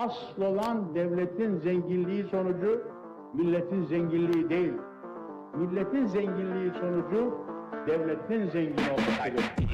asıl olan devletin zenginliği sonucu milletin zenginliği değil. Milletin zenginliği sonucu devletin zengin olmasıdır.